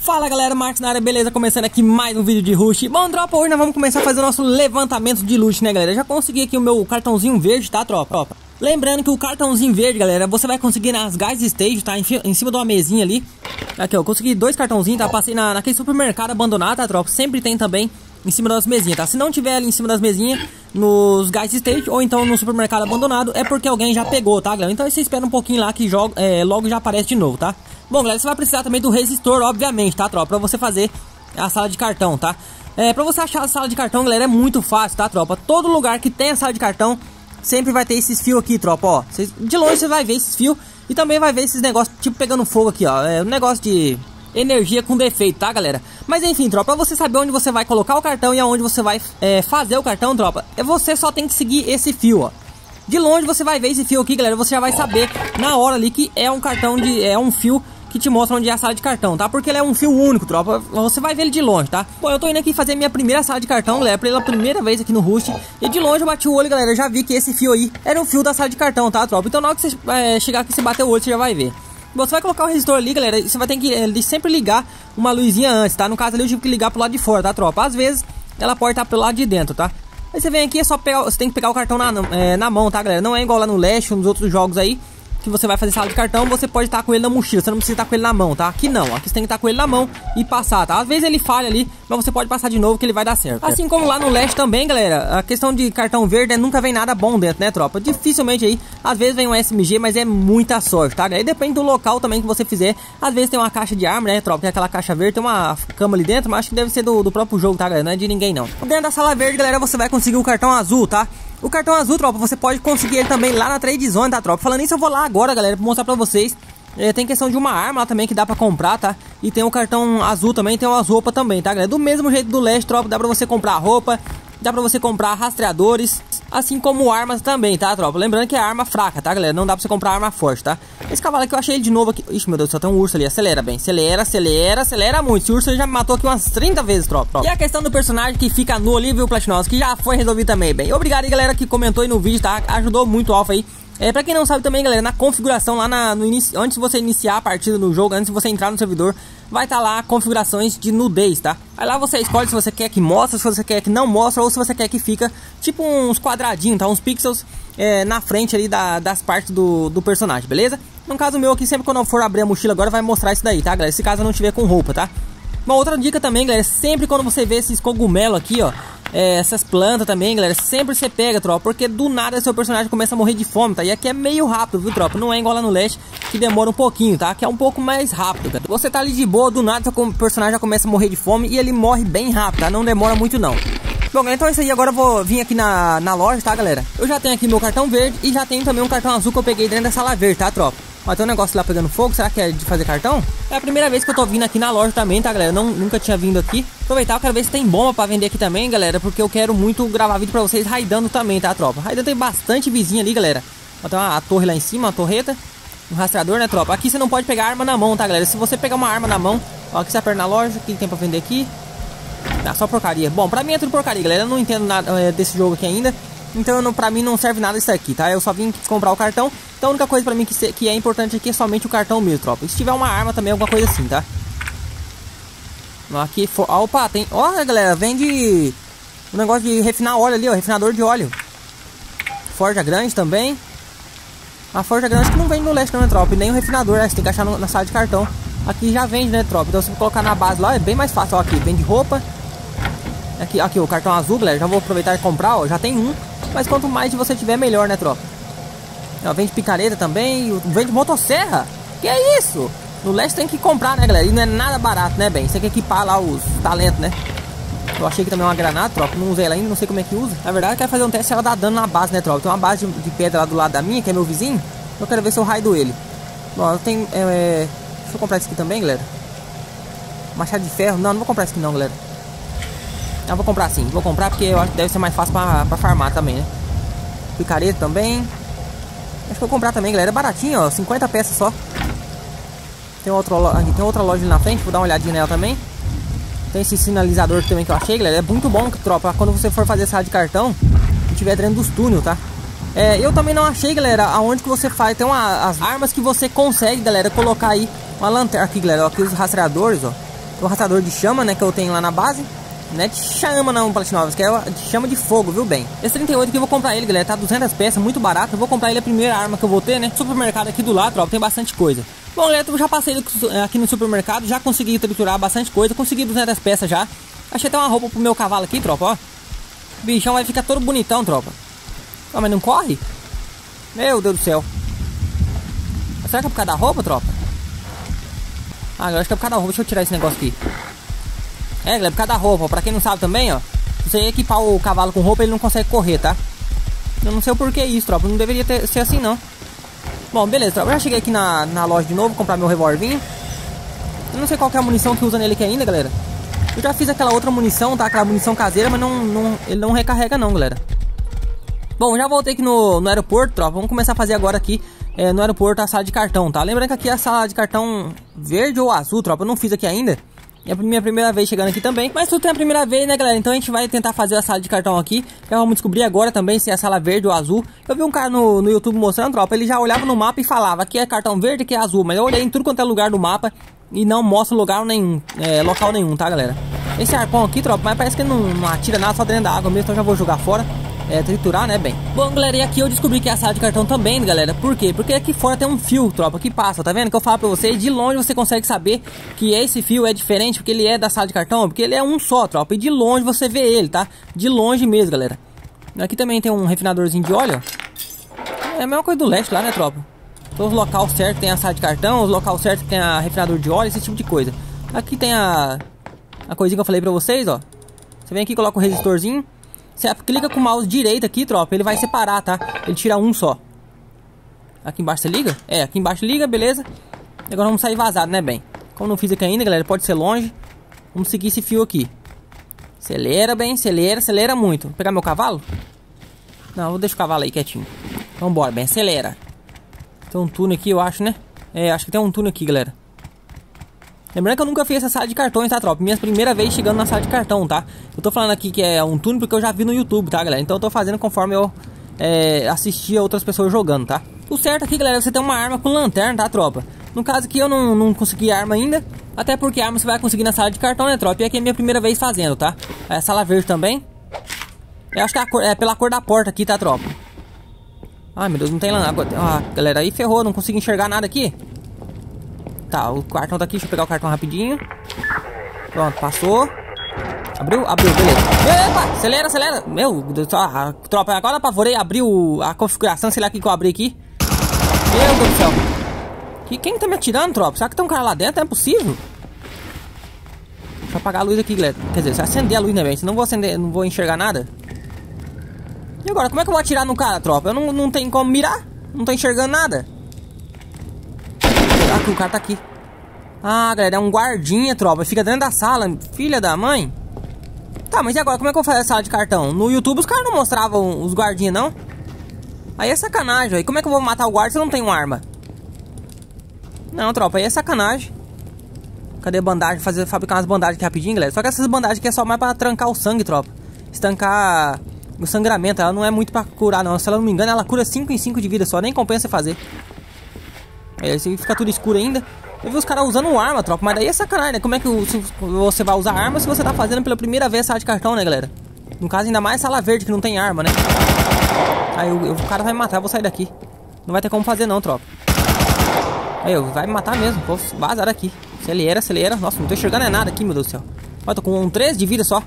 Fala galera, Marcos na área, beleza? Começando aqui mais um vídeo de Rush Bom, tropa, hoje nós vamos começar a fazer o nosso levantamento de loot, né galera? já consegui aqui o meu cartãozinho verde, tá tropa? tropa. Lembrando que o cartãozinho verde, galera, você vai conseguir nas Guys Stage, tá? Em, em cima de uma mesinha ali Aqui, ó, consegui dois cartãozinhos, tá? Passei na, naquele supermercado abandonado, tá tropa? Sempre tem também em cima das mesinhas, tá? Se não tiver ali em cima das mesinhas, nos Guys Stage ou então no supermercado abandonado, é porque alguém já pegou, tá, galera? Então você espera um pouquinho lá que joga, é, logo já aparece de novo, tá? Bom, galera, você vai precisar também do resistor, obviamente, tá, tropa? Pra você fazer a sala de cartão, tá? É, pra você achar a sala de cartão, galera, é muito fácil, tá, tropa? Todo lugar que tem a sala de cartão sempre vai ter esses fios aqui, tropa, ó. Cês, de longe você vai ver esses fios e também vai ver esses negócios, tipo, pegando fogo aqui, ó. É um negócio de energia com defeito, tá, galera? Mas enfim, tropa, pra você saber onde você vai colocar o cartão e aonde você vai é, fazer o cartão, tropa, é você só tem que seguir esse fio, ó. De longe você vai ver esse fio aqui, galera, você já vai saber na hora ali que é um cartão de... é um fio que te mostra onde é a sala de cartão, tá? Porque ele é um fio único, tropa. Você vai ver ele de longe, tá? Bom, eu tô indo aqui fazer minha primeira sala de cartão, galera, pela primeira vez aqui no Rust. E de longe eu bati o olho, galera, eu já vi que esse fio aí era um fio da sala de cartão, tá, tropa? Então na hora que você é, chegar aqui, você bater o olho, você já vai ver. Você vai colocar o resistor ali, galera, e você vai ter que é, sempre ligar uma luzinha antes, tá? No caso ali eu tive que ligar pro lado de fora, tá, tropa? Às vezes ela pode estar pelo lado de dentro, tá? Aí você vem aqui, é só pegar, você tem que pegar o cartão na, é, na mão, tá, galera? Não é igual lá no Leste, nos outros jogos aí que você vai fazer sala de cartão, você pode estar com ele na mochila, você não precisa estar com ele na mão, tá? Aqui não, aqui você tem que estar com ele na mão e passar, tá? Às vezes ele falha ali, mas você pode passar de novo que ele vai dar certo. Assim como lá no leste também, galera, a questão de cartão verde é nunca vem nada bom dentro, né, tropa? Dificilmente aí, às vezes vem um SMG, mas é muita sorte, tá? Aí depende do local também que você fizer. Às vezes tem uma caixa de arma, né, tropa? Tem aquela caixa verde, tem uma cama ali dentro, mas acho que deve ser do, do próprio jogo, tá, galera? Não é de ninguém, não. Dentro da sala verde, galera, você vai conseguir o um cartão azul, tá? O cartão azul, tropa, você pode conseguir ele também lá na Trade Zone, tá, tropa? Falando isso, eu vou lá agora, galera, pra mostrar pra vocês. É, tem questão de uma arma lá também que dá pra comprar, tá? E tem o cartão azul também, tem umas roupas também, tá, galera? Do mesmo jeito do leste, tropa, dá pra você comprar roupa, dá pra você comprar rastreadores, assim como armas também, tá, tropa? Lembrando que é arma fraca, tá, galera? Não dá pra você comprar arma forte, tá? Esse cavalo aqui eu achei ele de novo aqui. Ixi, meu Deus, só tem um urso ali. Acelera bem. Acelera, acelera, acelera muito. Esse urso já me matou aqui umas 30 vezes, tropa. tropa. E a questão do personagem que fica no ali, viu, Platinos? Que já foi resolvido também, bem. Obrigado aí, galera, que comentou aí no vídeo, tá? Ajudou muito o Alpha aí. É, pra quem não sabe também, galera, na configuração lá na, no inicio, antes de você iniciar a partida no jogo, antes de você entrar no servidor, vai estar tá lá configurações de nudez, tá? Aí lá você escolhe se você quer que mostre, se você quer que não mostre, ou se você quer que fica tipo uns quadradinhos, tá? Uns pixels é, na frente ali da, das partes do, do personagem, beleza? No caso meu aqui, sempre quando eu for abrir a mochila agora, vai mostrar isso daí, tá, galera? Se caso eu não tiver com roupa, tá? Uma outra dica também, galera, sempre quando você vê esses cogumelos aqui, ó é, essas plantas também, galera, sempre você pega, tropa, porque do nada seu personagem começa a morrer de fome, tá? E aqui é meio rápido, viu, tropa? Não é igual lá no leste, que demora um pouquinho, tá? Que é um pouco mais rápido, cara. Você tá ali de boa, do nada seu personagem já começa a morrer de fome e ele morre bem rápido, tá? Não demora muito, não. Bom, galera, então é isso aí. Agora eu vou vir aqui na, na loja, tá, galera? Eu já tenho aqui meu cartão verde e já tenho também um cartão azul que eu peguei dentro da sala verde, tá, tropa? Ó, tem um negócio lá pegando fogo, será que é de fazer cartão? É a primeira vez que eu tô vindo aqui na loja também, tá, galera? Não, nunca tinha vindo aqui. Aproveitar, eu quero ver se tem bomba pra vender aqui também, galera, porque eu quero muito gravar vídeo pra vocês raidando também, tá, tropa? Raidando tem bastante vizinho ali, galera. Ó, tem uma torre lá em cima, uma torreta. Um rastreador, né, tropa? Aqui você não pode pegar arma na mão, tá, galera? Se você pegar uma arma na mão, ó, aqui você aperta na loja, o que tem pra vender aqui? Ah, só porcaria. Bom, pra mim é tudo porcaria, galera. Eu não entendo nada é, desse jogo aqui ainda. Então não, pra mim não serve nada isso aqui, tá? Eu só vim comprar o cartão. Então a única coisa pra mim que, se, que é importante aqui é somente o cartão mesmo, tropa. E se tiver uma arma também, alguma coisa assim, tá? Aqui, for... opa, tem... Olha, galera, vende um negócio de refinar óleo ali, ó. Refinador de óleo. Forja grande também. A forja grande que não vende no leste não, né, tropa? E nem o refinador, né? Você tem que achar no, na sala de cartão. Aqui já vende, né, tropa? Então se colocar na base lá é bem mais fácil. Ó, aqui, vende roupa. Aqui, aqui o cartão azul, galera. Já vou aproveitar e comprar, ó. Já tem um. Mas quanto mais você tiver, melhor, né, tropa? Ó, vende picareta também, vende motosserra. Que é isso? No leste tem que comprar, né, galera? E não é nada barato, né, bem? Você tem que equipar lá os talentos, né? Eu achei que também é uma granada, tropa. Não usei ela ainda, não sei como é que usa. Na verdade, eu quero fazer um teste se ela dá dano na base, né, tropa? Tem uma base de, de, pedra lá do lado da minha, que é meu vizinho. Eu quero ver se eu raido ele. Bom, tenho... É, é... Deixa eu comprar isso aqui também, galera. Machado de ferro. Não, não vou comprar isso aqui não, galera. Eu vou comprar sim, vou comprar porque eu acho que deve ser mais fácil pra, pra farmar também, né? Picareta também. Acho que vou comprar também, galera. É baratinho, ó. 50 peças só. Tem, outro, aqui, tem outra loja ali na frente, vou dar uma olhadinha nela também. Tem esse sinalizador também que eu achei, galera. É muito bom, tropa. Quando você for fazer essa de cartão e tiver dentro dos túneis, tá? É, eu também não achei, galera, aonde que você faz. Tem uma, as armas que você consegue, galera, colocar aí uma lanterna. Aqui, galera, ó, aqui os rastreadores, ó. o rastrador de chama, né, que eu tenho lá na base. Não é de chama não, Platinovas, que é de chama de fogo, viu bem? Esse 38 aqui eu vou comprar ele, galera, tá 200 peças, muito barato. Eu vou comprar ele a primeira arma que eu vou ter, né? Supermercado aqui do lado, tropa, tem bastante coisa. Bom, galera, eu já passei aqui no supermercado, já consegui triturar bastante coisa, consegui 200 peças já. Achei até uma roupa pro meu cavalo aqui, tropa, ó. Bichão vai ficar todo bonitão, tropa. Ó, mas não corre? Meu Deus do céu. Será que é por causa da roupa, tropa? Ah, eu acho que é por causa da roupa. Deixa eu tirar esse negócio aqui. É, galera, por causa da roupa. Pra quem não sabe também, ó. Se você equipar o cavalo com roupa, ele não consegue correr, tá? Eu não sei o porquê isso, tropa. Não deveria ter, ser assim, não. Bom, beleza, tropa. Eu já cheguei aqui na, na loja de novo, comprar meu revolvinho. Eu não sei qual é a munição que usa nele aqui ainda, galera. Eu já fiz aquela outra munição, tá? Aquela munição caseira, mas não, não, ele não recarrega não, galera. Bom, já voltei aqui no, no aeroporto, tropa. Vamos começar a fazer agora aqui é, no aeroporto a sala de cartão, tá? Lembrando que aqui é a sala de cartão verde ou azul, tropa. Eu não fiz aqui ainda. É a minha primeira vez chegando aqui também. Mas tudo tem a primeira vez, né, galera? Então a gente vai tentar fazer a sala de cartão aqui. Já vamos descobrir agora também se é a sala verde ou azul. Eu vi um cara no, no YouTube mostrando, tropa. Ele já olhava no mapa e falava aqui é cartão verde, aqui é azul. Mas eu olhei em tudo quanto é lugar do mapa e não mostra lugar nenhum, é, local nenhum, tá, galera? Esse arpão aqui, tropa, mas parece que não, não atira nada, só dentro da água mesmo. Então já vou jogar fora é, triturar, né, bem. Bom, galera, e aqui eu descobri que é a sala de cartão também, galera. Por quê? Porque aqui fora tem um fio, tropa, que passa, tá vendo? Que eu falo pra vocês, de longe você consegue saber que esse fio é diferente, porque ele é da sala de cartão, porque ele é um só, tropa. E de longe você vê ele, tá? De longe mesmo, galera. Aqui também tem um refinadorzinho de óleo, É a mesma coisa do leste lá, né, tropa? Então os local certo tem a sala de cartão, os local certo tem a refinador de óleo, esse tipo de coisa. Aqui tem a... A coisinha que eu falei pra vocês, ó. Você vem aqui, coloca o resistorzinho. Você clica com o mouse direito aqui, tropa, ele vai separar, tá? Ele tira um só. Aqui embaixo você liga? É, aqui embaixo liga, beleza. Agora vamos sair vazado, né, bem? Como não fiz aqui ainda, galera, pode ser longe. Vamos seguir esse fio aqui. Acelera, bem, acelera, acelera muito. Vou pegar meu cavalo? Não, vou deixar o cavalo aí quietinho. Vambora, bem, acelera. Tem um túnel aqui, eu acho, né? É, acho que tem um túnel aqui, galera. Lembrando que eu nunca fiz essa sala de cartões, tá, tropa? Minha primeira vez chegando na sala de cartão, tá? Eu tô falando aqui que é um túnel porque eu já vi no YouTube, tá, galera? Então eu tô fazendo conforme eu é, assistia outras pessoas jogando, tá? O certo aqui, galera, é você tem uma arma com lanterna, tá, tropa? No caso aqui eu não, não consegui arma ainda, até porque arma você vai conseguir na sala de cartão, né, tropa? E aqui é a minha primeira vez fazendo, tá? É sala verde também. Eu acho que é, cor, é pela cor da porta aqui, tá, tropa? Ai, meu Deus, não tem lanterna. Ah, galera, aí ferrou, não consigo enxergar nada aqui. Tá, o cartão tá aqui. Deixa eu pegar o cartão rapidinho. Pronto, passou. Abriu? Abriu, beleza. Epa, acelera, acelera. Meu a tropa, agora apavorei. Abriu a configuração, sei lá o que, que eu abri aqui. Meu Deus do céu. Que, quem tá me atirando, tropa? Será que tem um cara lá dentro? É possível? Deixa eu apagar a luz aqui, galera. Quer dizer, se acender a luz, né, velho? Senão não vou acender, não vou enxergar nada. E agora, como é que eu vou atirar no cara, tropa? Eu não, não tenho como mirar. Não tô enxergando nada. Aqui, o cara tá aqui. Ah, galera, é um guardinha, tropa. Fica dentro da sala, filha da mãe. Tá, mas e agora? Como é que eu faço a sala de cartão? No YouTube os caras não mostravam os guardinhas, não? Aí é sacanagem, aí. Como é que eu vou matar o guarda se eu não tenho arma? Não, tropa, aí é sacanagem. Cadê a bandagem? Fazer, fabricar umas bandagens aqui rapidinho, galera. Só que essas bandagens aqui é só mais pra trancar o sangue, tropa. Estancar o sangramento. Ela não é muito pra curar, não. Se ela não me engano, ela cura 5 em 5 de vida só. Nem compensa fazer. Aí fica tudo escuro ainda. Eu vi os caras usando arma, tropa, mas daí é sacanagem, né? Como é que você vai usar arma se você tá fazendo pela primeira vez sala de cartão, né, galera? No caso, ainda mais sala verde, que não tem arma, né? Aí o, o cara vai me matar, eu vou sair daqui. Não vai ter como fazer não, tropa. Aí, vai me matar mesmo, vou vazar daqui. Acelera, acelera. Nossa, não tô enxergando é nada aqui, meu Deus do céu. Olha, tô com um 13 de vida só.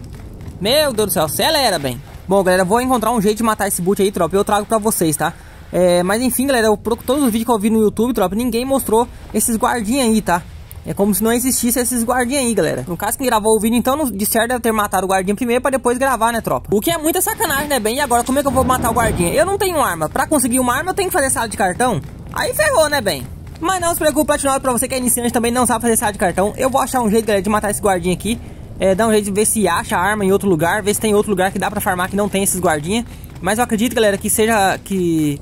Meu Deus do céu, acelera, bem. Bom, galera, vou encontrar um jeito de matar esse boot aí, tropa, eu trago pra vocês, tá? É, mas enfim, galera, eu, todos os vídeos que eu vi no YouTube, tropa, ninguém mostrou esses guardinhas aí, tá? É como se não existisse esses guardinhas aí, galera. No caso, quem gravou o vídeo, então, de certo deve ter matado o guardinha primeiro pra depois gravar, né, tropa? O que é muita sacanagem, né, bem? E agora, como é que eu vou matar o guardinha? Eu não tenho arma. Pra conseguir uma arma, eu tenho que fazer sala de cartão. Aí ferrou, né, bem? Mas não se preocupe, Platinado, pra você que é iniciante também não sabe fazer sala de cartão. Eu vou achar um jeito, galera, de matar esse guardinha aqui. É, dar um jeito de ver se acha arma em outro lugar, ver se tem outro lugar que dá pra farmar que não tem esses guardinhas. Mas eu acredito, galera, que seja que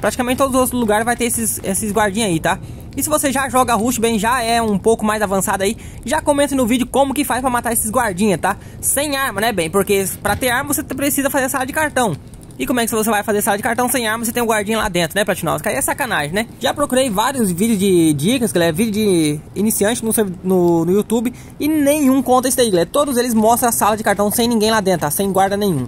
praticamente todos os outros lugares vai ter esses, esses guardinhas aí, tá? E se você já joga Rush bem, já é um pouco mais avançado aí, já comenta no vídeo como que faz pra matar esses guardinhas, tá? Sem arma, né, bem? Porque pra ter arma você precisa fazer sala de cartão. E como é que você vai fazer sala de cartão sem arma se tem um guardinha lá dentro, né, Platinovski? Aí é sacanagem, né? Já procurei vários vídeos de dicas, galera, vídeo de iniciante no, no, no YouTube e nenhum conta isso daí, galera. Todos eles mostram a sala de cartão sem ninguém lá dentro, tá? Sem guarda nenhum.